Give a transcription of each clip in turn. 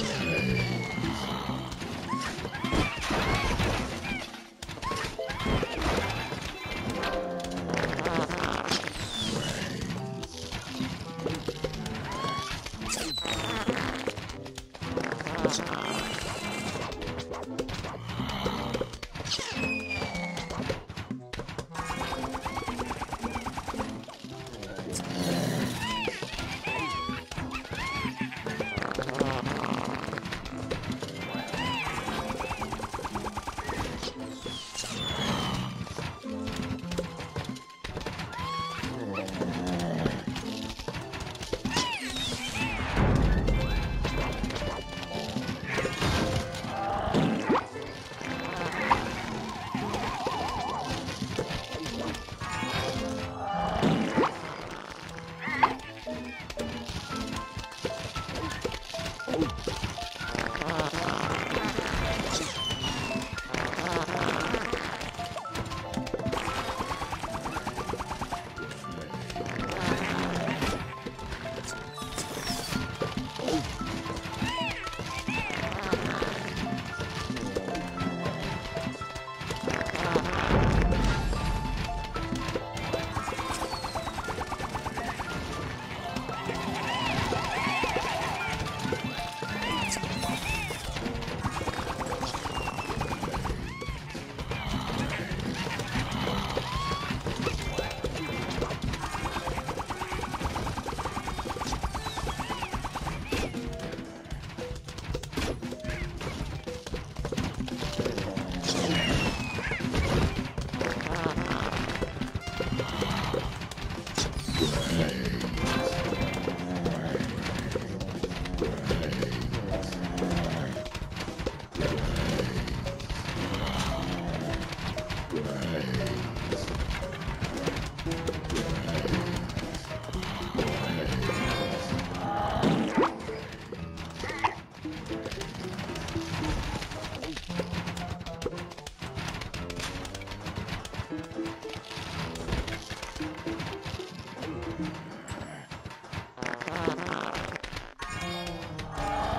よね。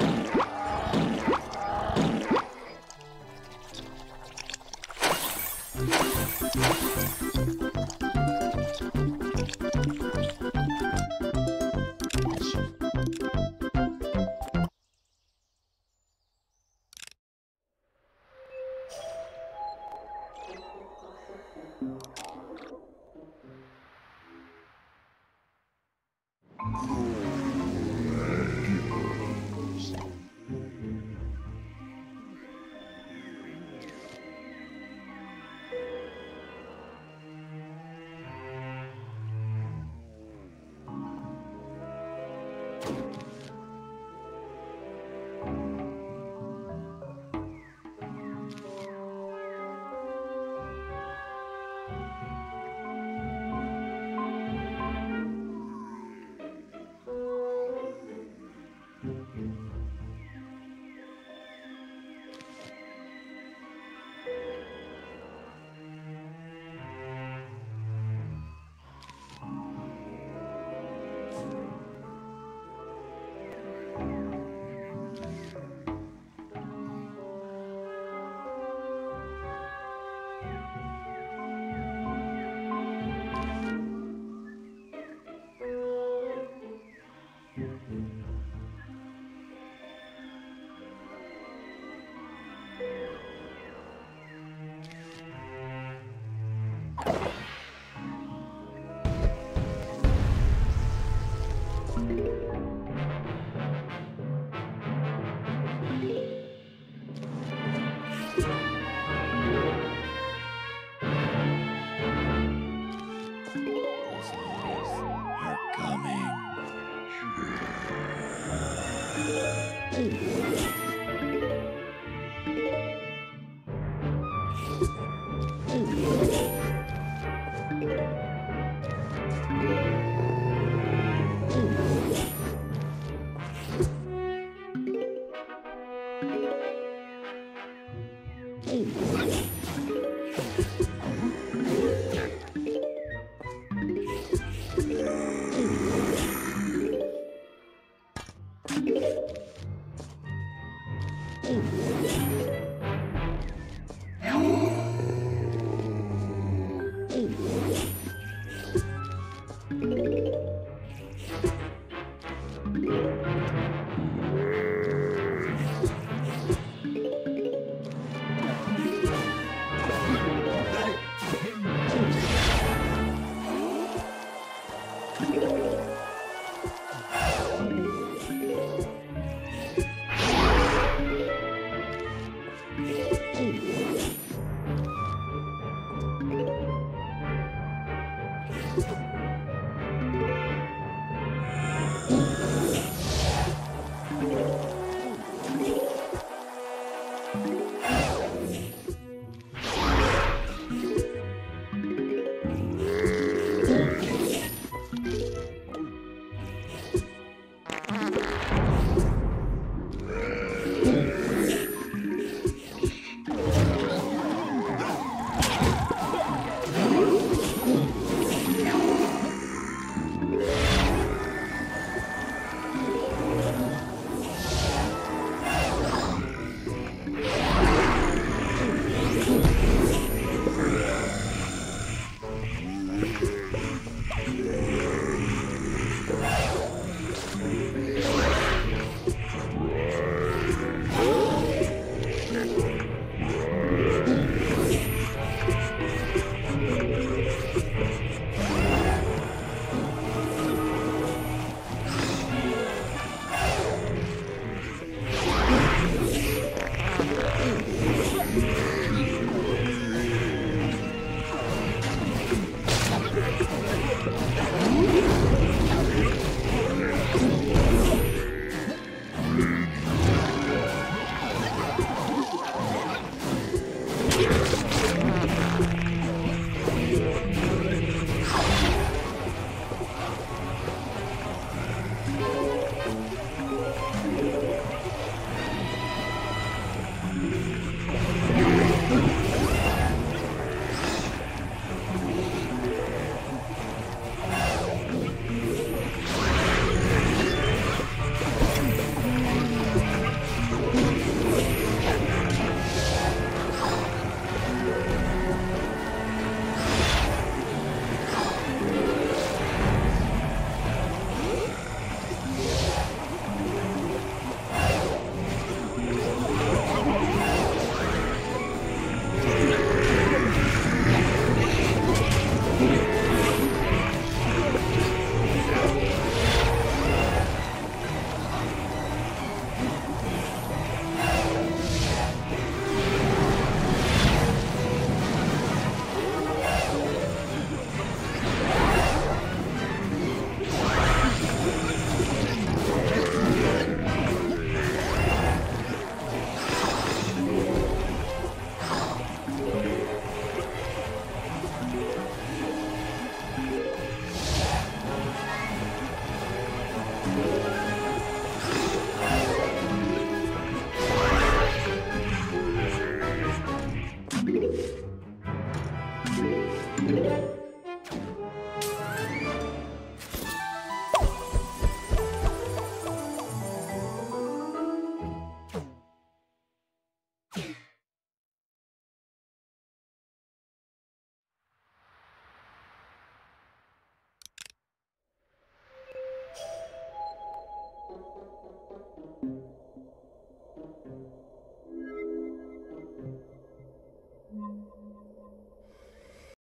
Yeah. いいで。いい。Thank you.